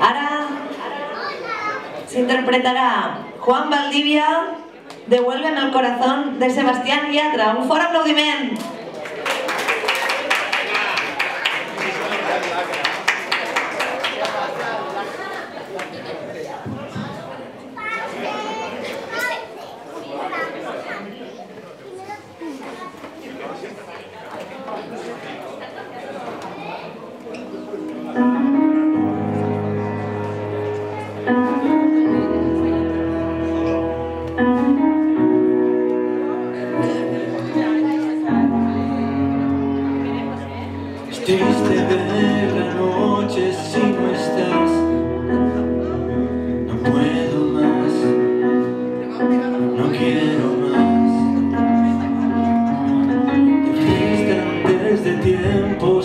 Ahora se interpretará Juan Valdivia, Devuelven al corazón de Sebastián Yatra. Un fort aplaudiment! Es triste ver la noche si no estás. No puedo más. No quiero más. Te antes de tiempo.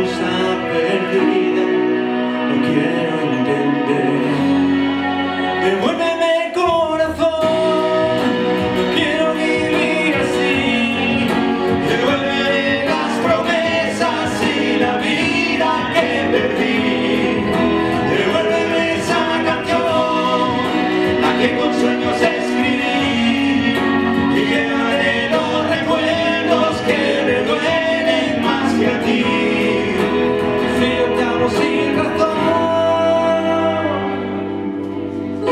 always I perdi.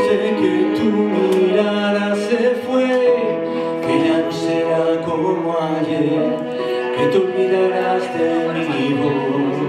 Sé que tu mirada se fue, que ya no será como ayer, que tú mirarás de mi voz.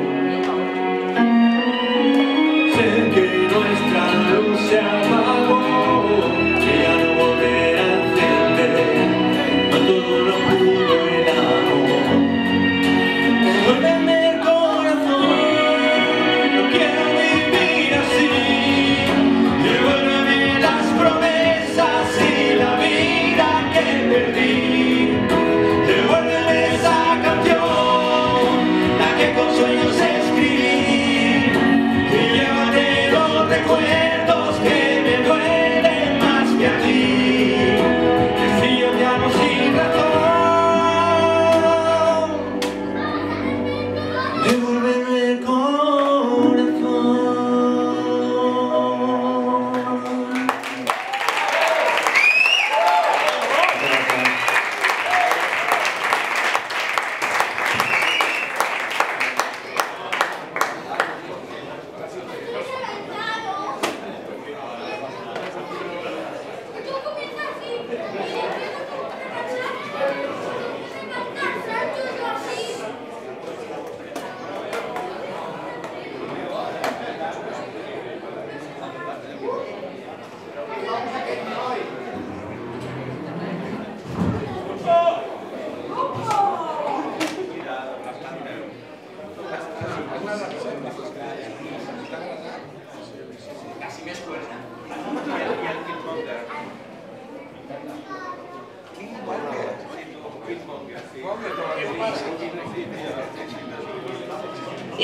I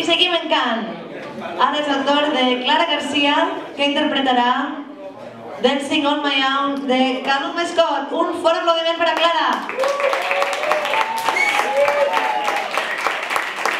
seguim en cant. Ara és el torn de Clara Garcia, que interpretarà Dancing on my own de Calum Scott. Un fort aplaudiment per a Clara.